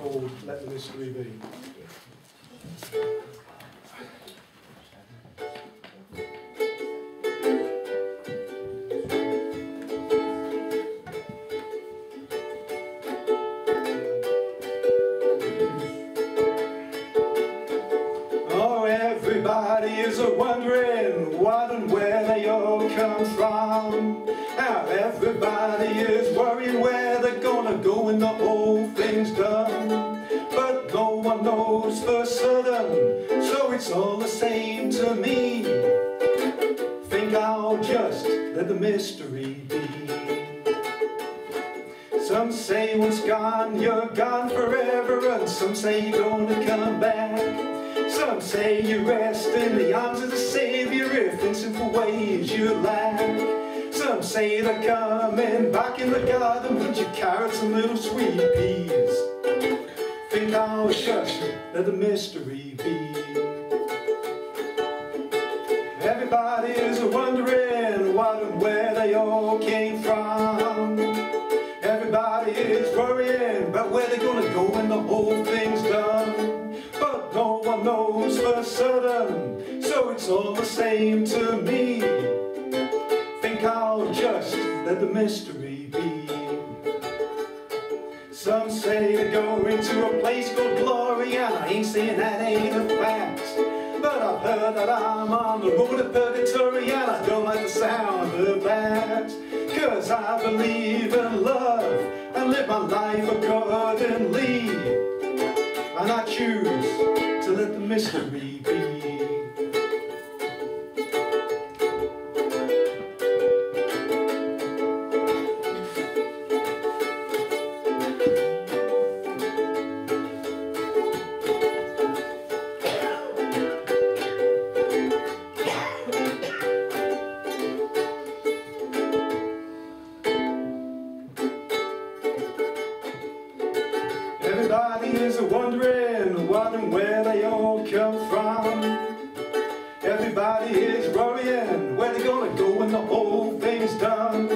called Let the Mystery Be. Oh, everybody is wondering what and where they all come from. Now everybody is worrying where they're gonna go when the whole thing's done. All the same to me. Think I'll just let the mystery be. Some say once gone, you're gone forever, and some say you're gonna come back. Some say you rest in the arms of the Savior if in simple ways you lack. Some say they're coming back in the garden with your carrots and little sweet peas. Think I'll just let the mystery be. Everybody is wondering what and where they all came from. Everybody is worrying about where they're gonna go when the whole thing's done. But no one knows for certain, so it's all the same to me. Think I'll just let the mystery be. Some say they're going to a place called glory, and I ain't saying that ain't a fact. I've that I'm on the road to purgatory, and I don't like the sound of that. Cause I believe in love and live my life accordingly. And I choose to let the mystery be. Everybody is wondering what and where they all come from. Everybody is worrying where they're gonna go when the whole thing's done.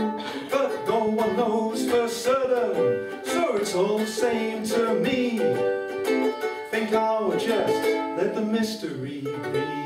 But no one knows for certain, so it's all the same to me. Think I'll just let the mystery be.